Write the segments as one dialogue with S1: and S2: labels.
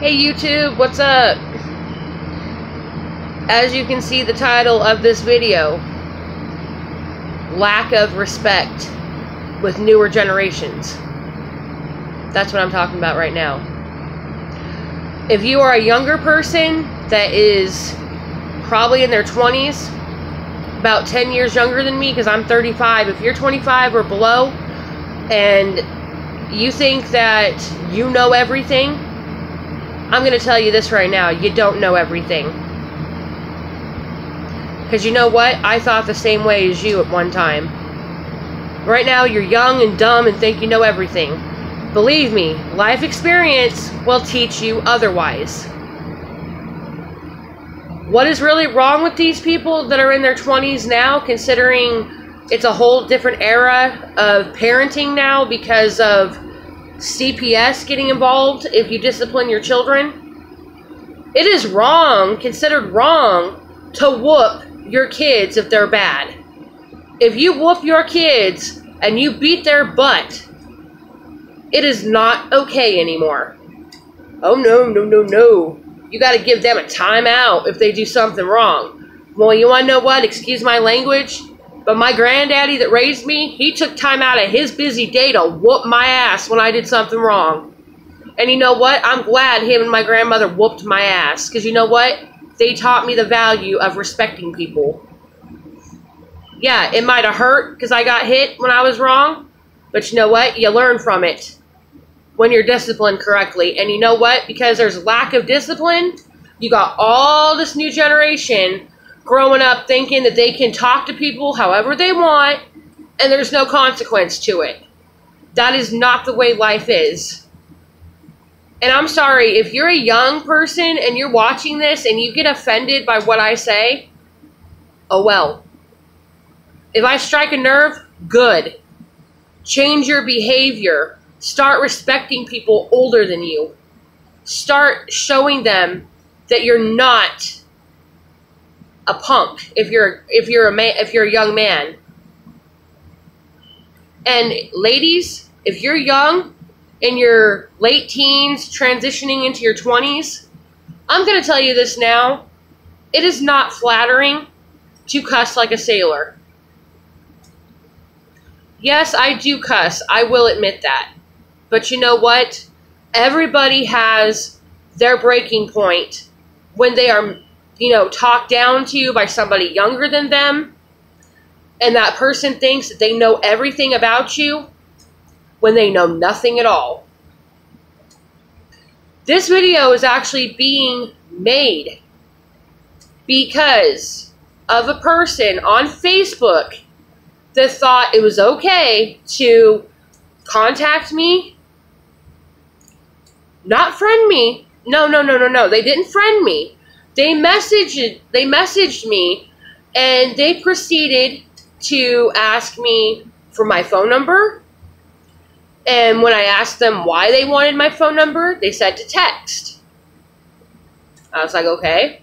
S1: Hey YouTube, what's up? As you can see the title of this video, lack of respect with newer generations. That's what I'm talking about right now. If you are a younger person that is probably in their 20s, about 10 years younger than me, because I'm 35, if you're 25 or below, and you think that you know everything, I'm going to tell you this right now. You don't know everything. Because you know what? I thought the same way as you at one time. Right now, you're young and dumb and think you know everything. Believe me, life experience will teach you otherwise. What is really wrong with these people that are in their 20s now, considering it's a whole different era of parenting now because of CPS getting involved if you discipline your children? It is wrong, considered wrong, to whoop your kids if they're bad. If you whoop your kids and you beat their butt, it is not okay anymore. Oh no, no, no, no. You got to give them a timeout if they do something wrong. Well, you want to know what? Excuse my language. But my granddaddy that raised me, he took time out of his busy day to whoop my ass when I did something wrong. And you know what? I'm glad him and my grandmother whooped my ass. Because you know what? They taught me the value of respecting people. Yeah, it might have hurt because I got hit when I was wrong. But you know what? You learn from it when you're disciplined correctly. And you know what? Because there's lack of discipline, you got all this new generation growing up thinking that they can talk to people however they want and there's no consequence to it. That is not the way life is. And I'm sorry, if you're a young person and you're watching this and you get offended by what I say, oh well. If I strike a nerve, good. Change your behavior. Start respecting people older than you. Start showing them that you're not a punk if you're if you're a man if you're a young man. And ladies, if you're young in your late teens transitioning into your 20s, I'm going to tell you this now. It is not flattering to cuss like a sailor. Yes, I do cuss. I will admit that. But you know what? Everybody has their breaking point when they are you know, talked down to you by somebody younger than them, and that person thinks that they know everything about you when they know nothing at all. This video is actually being made because of a person on Facebook that thought it was okay to contact me, not friend me. No, no, no, no, no. They didn't friend me they messaged they messaged me and they proceeded to ask me for my phone number. And when I asked them why they wanted my phone number, they said to text. I was like, okay.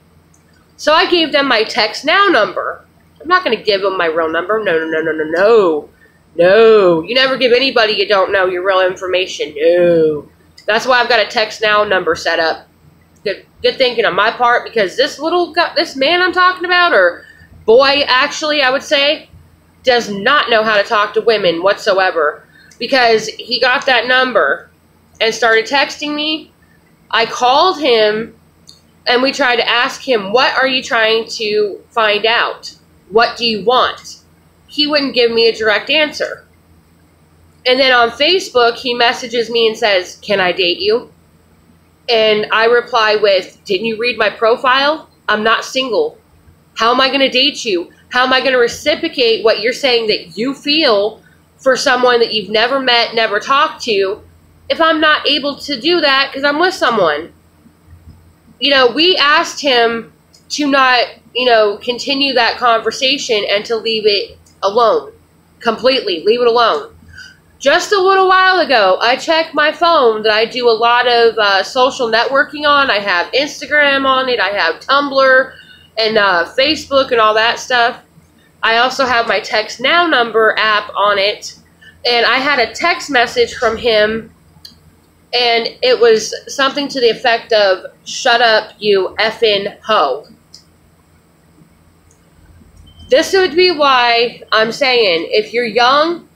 S1: So I gave them my text now number. I'm not going to give them my real number. No, no, no, no, no, no. No. You never give anybody you don't know your real information. No. That's why I've got a text now number set up good good thinking on my part because this little this man I'm talking about or boy actually I would say does not know how to talk to women whatsoever because he got that number and started texting me. I called him and we tried to ask him, What are you trying to find out? What do you want? He wouldn't give me a direct answer. And then on Facebook, he messages me and says, Can I date you? And I reply with, Didn't you read my profile? I'm not single. How am I going to date you? How am I going to reciprocate what you're saying that you feel for someone that you've never met, never talked to, if I'm not able to do that because I'm with someone? You know, we asked him to not, you know, continue that conversation and to leave it alone completely. Leave it alone. Just a little while ago, I checked my phone that I do a lot of uh, social networking on. I have Instagram on it, I have Tumblr and uh, Facebook and all that stuff. I also have my Text Now number app on it. And I had a text message from him, and it was something to the effect of "Shut up, you effing hoe." This would be why I'm saying if you're young,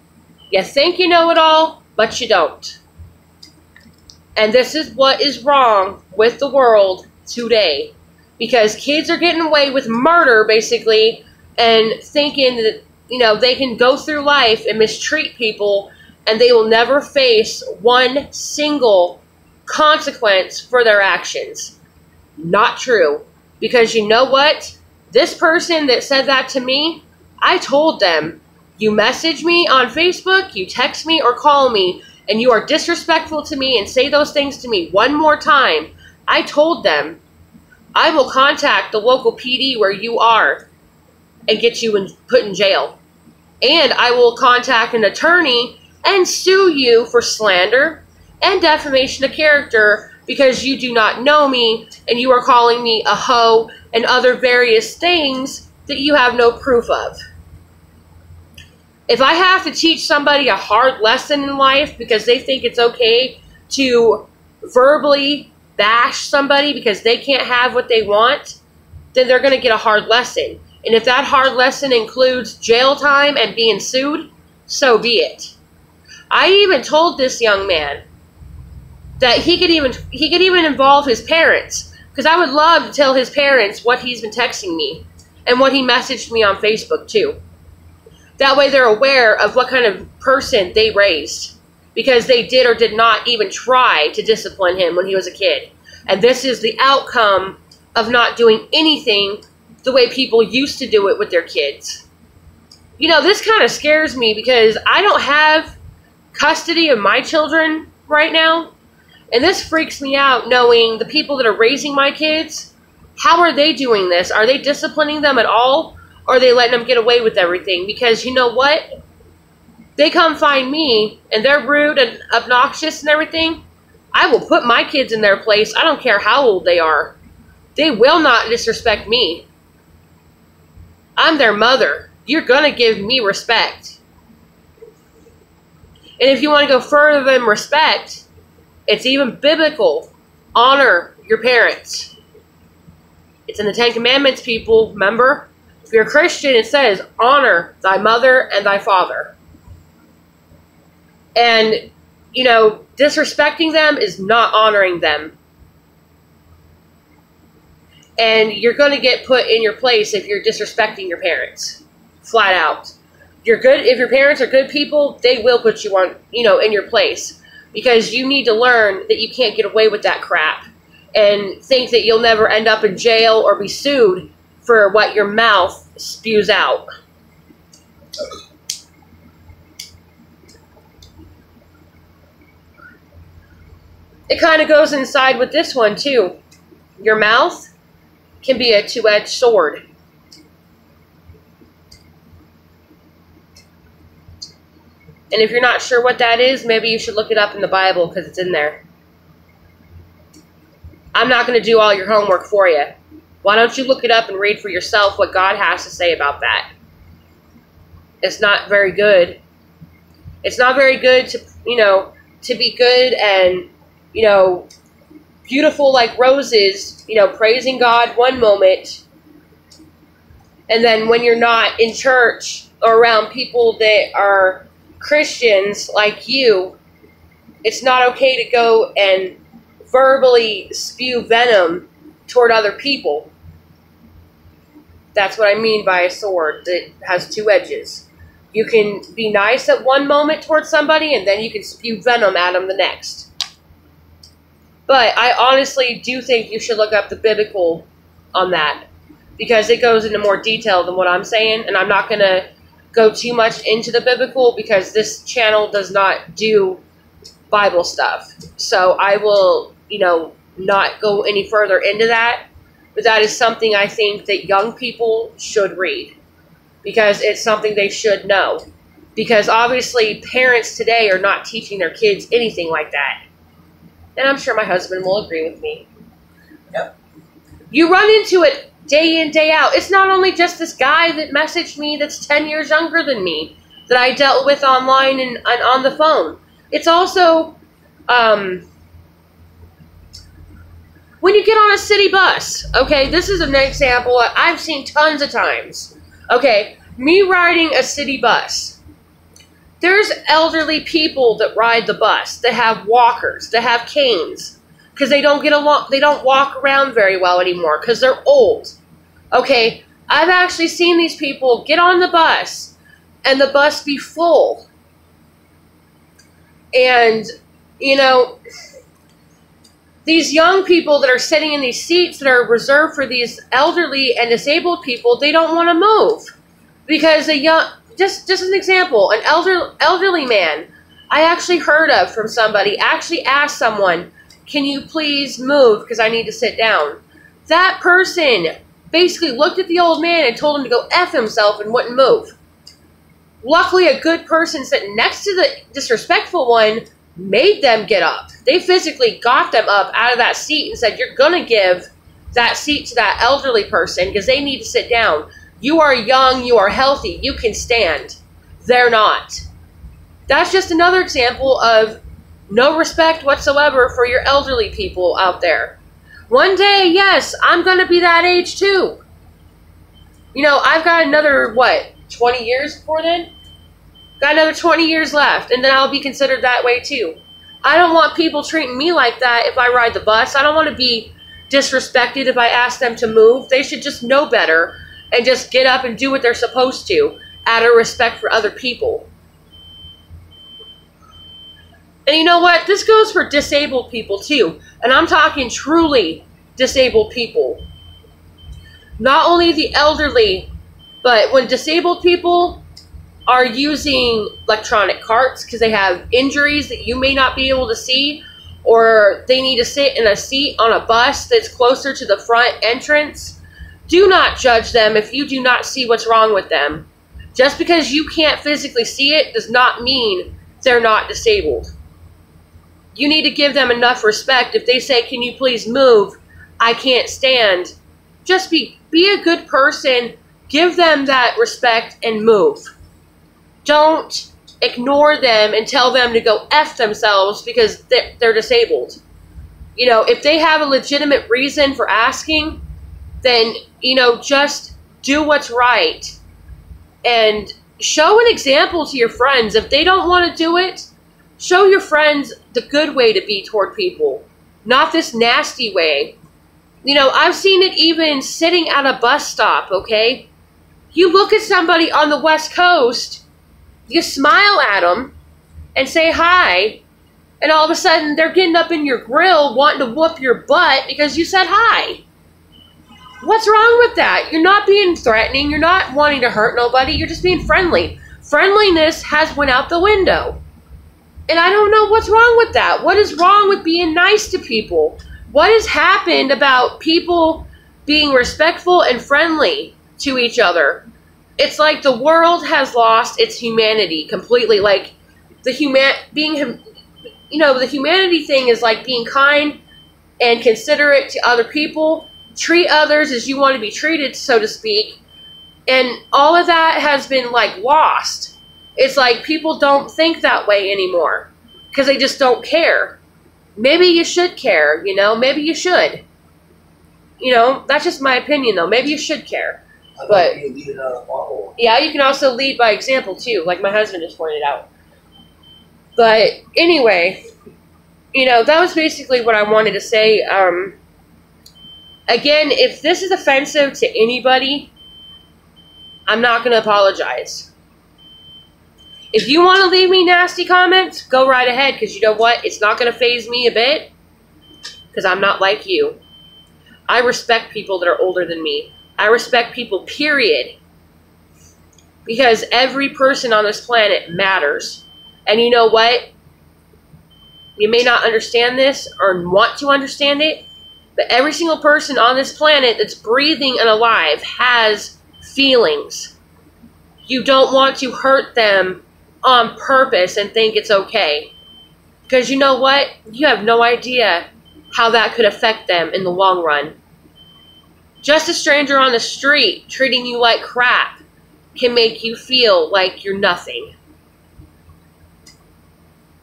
S1: you think you know it all, but you don't. And this is what is wrong with the world today. Because kids are getting away with murder, basically, and thinking that, you know, they can go through life and mistreat people and they will never face one single consequence for their actions. Not true. Because you know what? This person that said that to me, I told them, you message me on Facebook, you text me or call me, and you are disrespectful to me and say those things to me one more time, I told them, I will contact the local PD where you are and get you in, put in jail. And I will contact an attorney and sue you for slander and defamation of character because you do not know me and you are calling me a hoe and other various things that you have no proof of. If I have to teach somebody a hard lesson in life because they think it's okay to verbally bash somebody because they can't have what they want, then they're going to get a hard lesson. And if that hard lesson includes jail time and being sued, so be it. I even told this young man that he could even he could even involve his parents because I would love to tell his parents what he's been texting me and what he messaged me on Facebook too. That way they're aware of what kind of person they raised because they did or did not even try to discipline him when he was a kid. And this is the outcome of not doing anything the way people used to do it with their kids. You know, this kind of scares me because I don't have custody of my children right now. And this freaks me out knowing the people that are raising my kids. How are they doing this? Are they disciplining them at all? Are they letting them get away with everything? Because you know what? They come find me and they're rude and obnoxious and everything. I will put my kids in their place. I don't care how old they are. They will not disrespect me. I'm their mother. You're going to give me respect. And if you want to go further than respect, it's even biblical. Honor your parents. It's in the Ten Commandments, people. Remember? If you're a Christian, it says, honor thy mother and thy father. And, you know, disrespecting them is not honoring them. And you're going to get put in your place if you're disrespecting your parents. Flat out. You're good if your parents are good people, they will put you on, you know, in your place because you need to learn that you can't get away with that crap and think that you'll never end up in jail or be sued for what your mouth spews out. It kind of goes inside with this one too. Your mouth can be a two-edged sword. And if you're not sure what that is, maybe you should look it up in the Bible because it's in there. I'm not going to do all your homework for you. Why don't you look it up and read for yourself what God has to say about that? It's not very good. It's not very good to, you know, to be good and, you know, beautiful like roses, you know, praising God one moment, and then when you're not in church or around people that are Christians like you, it's not okay to go and verbally spew venom toward other people. That's what I mean by a sword that has two edges. You can be nice at one moment towards somebody, and then you can spew venom at them the next. But I honestly do think you should look up the biblical on that because it goes into more detail than what I'm saying, and I'm not going to go too much into the biblical because this channel does not do Bible stuff. So I will, you know, not go any further into that. But that is something I think that young people should read because it's something they should know. Because obviously, parents today are not teaching their kids anything like that. And I'm sure my husband will agree with me.
S2: Yep.
S1: You run into it day in, day out. It's not only just this guy that messaged me that's 10 years younger than me that I dealt with online and, and on the phone. It's also um, you get on a city bus, okay, this is an example I've seen tons of times. Okay, me riding a city bus. There's elderly people that ride the bus. that have walkers. that have canes because they don't get along. They don't walk around very well anymore because they're old. Okay, I've actually seen these people get on the bus and the bus be full. And you know, these young people that are sitting in these seats that are reserved for these elderly and disabled people, they don't want to move because a young just just an example, an elder elderly man I actually heard of from somebody actually asked someone, "Can you please move because I need to sit down?" That person basically looked at the old man and told him to go f himself and wouldn't move. Luckily, a good person sitting next to the disrespectful one made them get up. They physically got them up out of that seat and said, You're going to give that seat to that elderly person because they need to sit down. You are young, you are healthy, you can stand. They're not. That's just another example of no respect whatsoever for your elderly people out there. One day, yes, I'm going to be that age too. You know, I've got another, what, 20 years before then? Got another 20 years left, and then I'll be considered that way too. I don't want people treating me like that if I ride the bus. I don't want to be disrespected if I ask them to move. They should just know better and just get up and do what they're supposed to out of respect for other people. And you know what? This goes for disabled people too. And I'm talking truly disabled people. Not only the elderly, but when disabled people are using electronic carts because they have injuries that you may not be able to see, or they need to sit in a seat on a bus that's closer to the front entrance, do not judge them if you do not see what's wrong with them. Just because you can't physically see it does not mean they're not disabled. You need to give them enough respect. If they say, Can you please move? I can't stand. Just be be a good person, give them that respect and move don't ignore them and tell them to go F themselves because they're, they're disabled. You know, if they have a legitimate reason for asking, then, you know, just do what's right and show an example to your friends. If they don't want to do it, show your friends the good way to be toward people, not this nasty way. You know, I've seen it even sitting at a bus stop, okay? You look at somebody on the West Coast you smile at them and say hi, and all of a sudden they're getting up in your grill wanting to whoop your butt because you said hi. What's wrong with that? You're not being threatening. You're not wanting to hurt nobody. You're just being friendly. Friendliness has went out the window. And I don't know what's wrong with that. What is wrong with being nice to people? What has happened about people being respectful and friendly to each other? It's like the world has lost its humanity completely. Like the human being, you know, the humanity thing is like being kind and considerate to other people, treat others as you want to be treated, so to speak. And all of that has been like lost. It's like people don't think that way anymore because they just don't care. Maybe you should care, you know, maybe you should. You know, that's just my opinion though. Maybe you should care but yeah, you can also lead by example too, like my husband just pointed out. But anyway, you know that was basically what I wanted to say. Um, again, if this is offensive to anybody, I'm not going to apologize. If you want to leave me nasty comments, go right ahead because you know what? It's not going to faze me a bit because I'm not like you. I respect people that are older than me. I respect people, period. Because every person on this planet matters. And you know what? You may not understand this or want to understand it, but every single person on this planet that's breathing and alive has feelings. You don't want to hurt them on purpose and think it's okay. Because you know what? You have no idea how that could affect them in the long run. Just a stranger on the street treating you like crap can make you feel like you're nothing.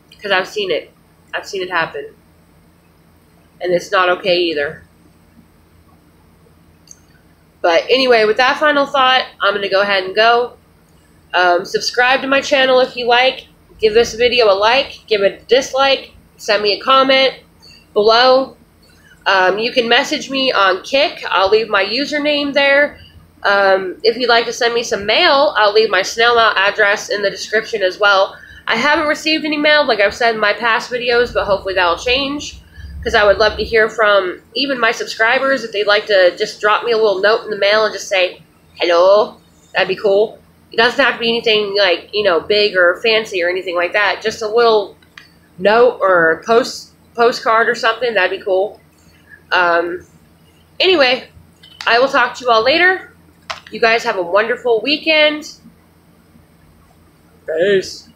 S1: Because I've seen it. I've seen it happen. And it's not okay either. But anyway, with that final thought, I'm going to go ahead and go. Um, subscribe to my channel if you like. Give this video a like. Give it a dislike. Send me a comment below. Um, you can message me on Kik. I'll leave my username there. Um, if you'd like to send me some mail, I'll leave my snail mail address in the description as well. I haven't received any mail, like I've said in my past videos, but hopefully that'll change. Because I would love to hear from even my subscribers if they'd like to just drop me a little note in the mail and just say, hello. That'd be cool. It doesn't have to be anything like, you know, big or fancy or anything like that. Just a little note or post postcard or something. That'd be cool. Um, anyway, I will talk to you all later. You guys have a wonderful weekend. Peace.